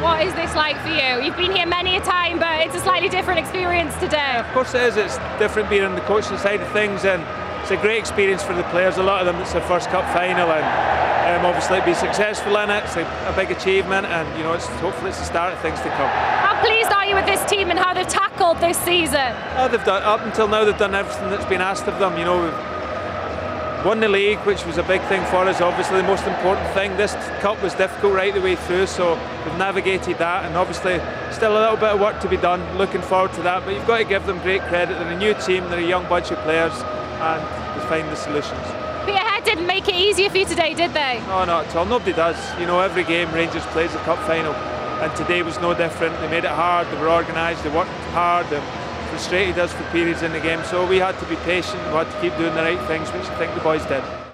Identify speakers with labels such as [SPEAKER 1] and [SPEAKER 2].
[SPEAKER 1] What is this like for you? You've been here many a time, but it's a slightly different experience today.
[SPEAKER 2] Of course it is. It's different being on the coaching side of things, and it's a great experience for the players. A lot of them, it's their first cup final, and um, obviously be successful in it, it's a, a, big achievement, and you know, it's hopefully it's the start of things to come.
[SPEAKER 1] How pleased are you with this team and how they've tackled this season?
[SPEAKER 2] Oh, they've done up until now. They've done everything that's been asked of them. You know, won the league, which was a big thing for us. Obviously, the most important thing. This cup was difficult right the way through, so we've navigated that, and obviously still a little bit of work to be done. Looking forward to that, but you've got to give them great credit. They're a new team. They're a young bunch of players, and they find the solutions.
[SPEAKER 1] Peterhead didn't make it easier for you today, did they?
[SPEAKER 2] No, not at all. Nobody does. You know, every game Rangers plays a cup final, and today was no different. They made it hard. They were organised. They worked hard. They frustrated us for periods in the game. So we had to be patient. We had to keep doing the right things, which I think the boys did.